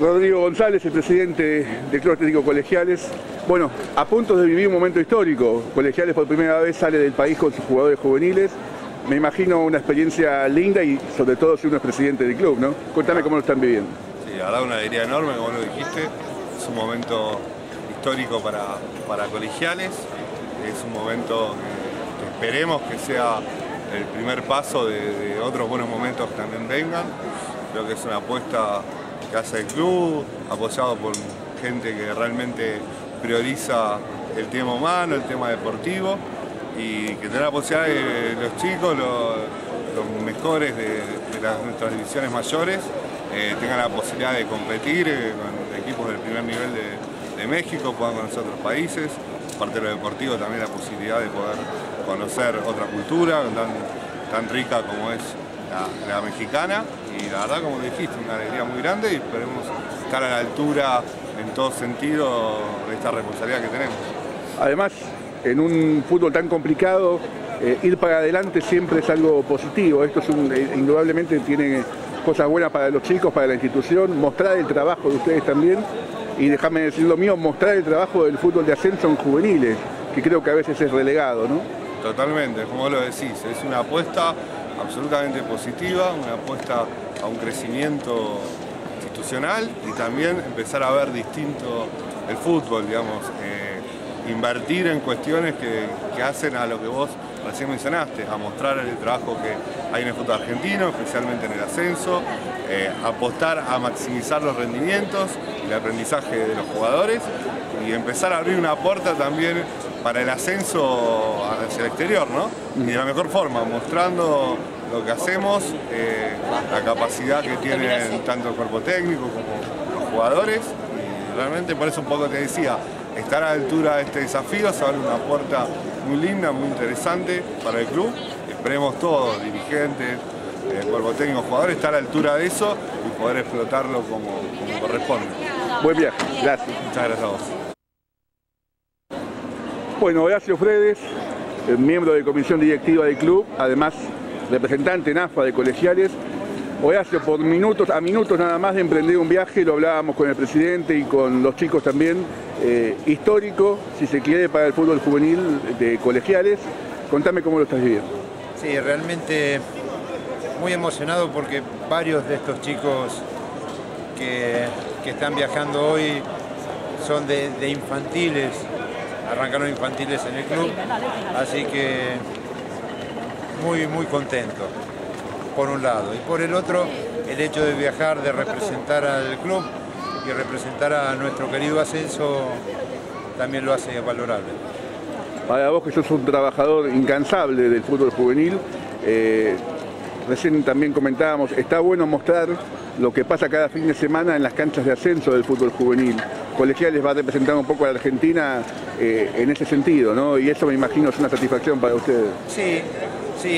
Rodrigo González, el presidente del Club Atlético Colegiales. Bueno, a punto de vivir un momento histórico. Colegiales por primera vez sale del país con sus jugadores juveniles. Me imagino una experiencia linda y sobre todo si uno es presidente del club, ¿no? Cuéntame cómo lo están viviendo. Sí, la verdad una alegría enorme, como lo dijiste. Es un momento histórico para, para Colegiales. Es un momento que, esperemos que sea el primer paso de, de otros buenos momentos que también vengan. Creo que es una apuesta que hace el club, apoyado por gente que realmente prioriza el tema humano, el tema deportivo y que tenga la posibilidad de los chicos, los, mejores de, nuestras divisiones mayores, eh, tengan la posibilidad de competir eh, con equipos del primer nivel de, México, puedan conocer otros países, parte de lo deportivo también la posibilidad de poder conocer otra cultura tan rica como es la, mexicana y la verdad, como dijiste, una alegría muy grande y esperemos estar a la altura en todo sentido de esta responsabilidad que tenemos. Además, en un fútbol tan complicado, eh, ir para adelante siempre es algo positivo. Esto es eh, indudablemente tiene cosas buenas para los chicos, para la institución, mostrar el trabajo de ustedes también y déjame decir lo mío, mostrar el trabajo del fútbol de ascenso en juveniles, que creo que a veces es relegado, ¿no? Totalmente, como lo decís, es una apuesta absolutamente positiva, una apuesta a un crecimiento institucional y también empezar a ver distinto el fútbol, digamos, eh, invertir en cuestiones que, hacen a lo que vos recién mencionaste, a mostrar el trabajo que hay en el fútbol argentino, especialmente en el ascenso, eh, apostar a maximizar los rendimientos y el aprendizaje de los jugadores y empezar a abrir una puerta también para el ascenso hacia el exterior, ¿no? Y de la mejor forma, mostrando lo que hacemos, eh, la capacidad que tienen tanto el cuerpo técnico como los jugadores. Y realmente por eso un poco te decía, estar a la altura de este desafío se abre una puerta muy linda, muy interesante para el club. Esperemos todos, dirigentes, el cuerpo técnico, jugadores, estar a la altura de eso y poder explotarlo como, como corresponde. Buen viaje, gracias. Muchas gracias a vos. Bueno, Horacio Fredes, miembro de comisión directiva del club, además representante en AFA de colegiales. Horacio, por minutos, a minutos nada más de emprender un viaje, lo hablábamos con el presidente y con los chicos también, eh, histórico, si se quiere, para el fútbol juvenil de colegiales. Contame cómo lo estás viviendo. Sí, realmente muy emocionado porque varios de estos chicos que, están viajando hoy son de infantiles arrancaron infantiles en el club, así que muy, muy contento, por un lado. Y por el otro, el hecho de viajar, de representar al club y representar a nuestro querido ascenso, también lo hace valorable. Para vos que sos un trabajador incansable del fútbol juvenil, eh, recién también comentábamos, está bueno mostrar lo que pasa cada fin de semana en las canchas de ascenso del fútbol juvenil. Colegiales va a representar un poco a la Argentina eh, en ese sentido, ¿no? Y eso me imagino es una satisfacción para ustedes. Sí, sí,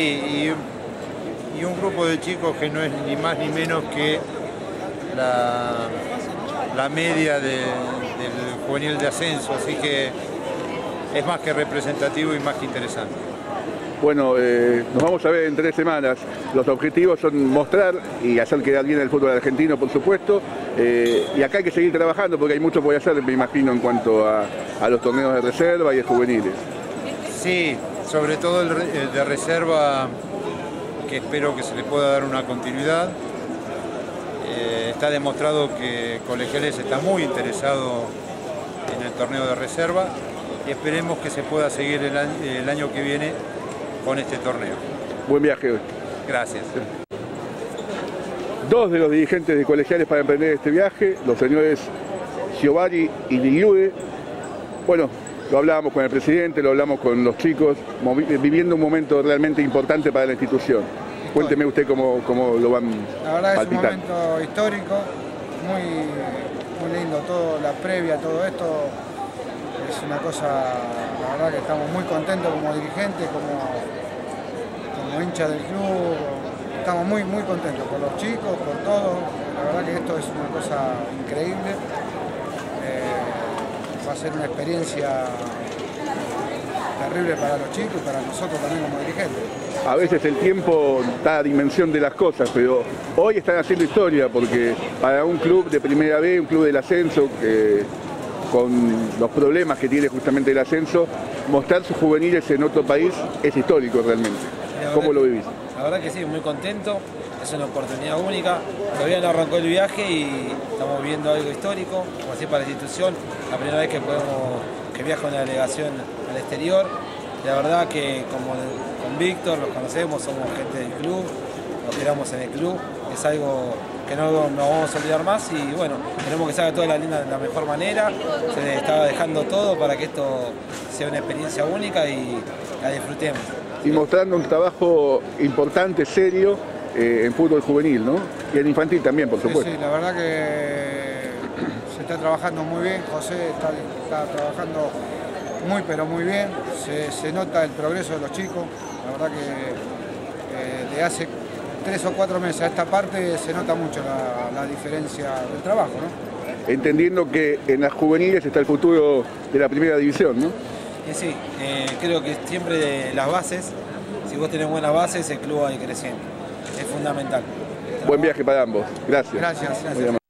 y, un grupo de chicos que no es ni más ni menos que la, media del juvenil de ascenso, así que es más que representativo y más que interesante. Bueno, eh, nos vamos a ver en tres semanas. Los objetivos son mostrar y hacer quedar bien el fútbol argentino, por supuesto. Eh, y acá hay que seguir trabajando porque hay mucho por hacer, me imagino, en cuanto a, los torneos de reserva y de juveniles. Sí, sobre todo el, de reserva, que espero que se le pueda dar una continuidad. Eh, está demostrado que Colegiales está muy interesado en el torneo de reserva y esperemos que se pueda seguir el año que viene con este torneo. Buen viaje hoy. Gracias. Dos de los dirigentes de colegiales para emprender este viaje, los señores Giovanni y Ligue. Bueno, lo hablábamos con el presidente, lo hablamos con los chicos, viviendo un momento realmente importante para la institución. Cuénteme usted cómo, cómo lo van La verdad es un momento histórico, muy, muy lindo todo, la previa, todo esto es una cosa, la verdad que estamos muy contentos como dirigentes, como, como hinchas del club, estamos muy, muy contentos por los chicos, por todo, la verdad que esto es una cosa increíble, eh, va a ser una experiencia horrible para los chicos y para nosotros también como dirigentes. A veces el tiempo da dimensión de las cosas, pero hoy están haciendo historia porque para un club de primera B, un club del ascenso, que con los problemas que tiene justamente el ascenso, mostrar sus juveniles en otro país es histórico realmente. ¿Cómo lo vivís? La verdad que sí, muy contento, es una oportunidad única. Todavía no arrancó el viaje y estamos viendo algo histórico, como así para la institución, la primera vez que podemos que viaja una delegación al exterior. La verdad que como con Víctor los conocemos, somos gente del club, nos quedamos en el club, es algo que no nos vamos a olvidar más y bueno, tenemos que sacar toda la línea de la mejor manera, se está dejando todo para que esto sea una experiencia única y la disfrutemos. Y mostrando un trabajo importante, serio, eh, en fútbol juvenil, ¿no? Y en infantil también, por supuesto. Sí, sí, la verdad que se está trabajando muy bien, José está, trabajando muy pero muy bien, se, nota el progreso de los chicos, la verdad que eh, de hace tres o cuatro meses a esta parte se nota mucho la, diferencia del trabajo, ¿no? Entendiendo que en las juveniles está el futuro de la primera división, ¿no? Sí, eh, creo que siempre las bases, si vos tenés buenas bases, el club va a ir creciendo. Es fundamental. Buen viaje para ambos. Gracias. Gracias. gracias.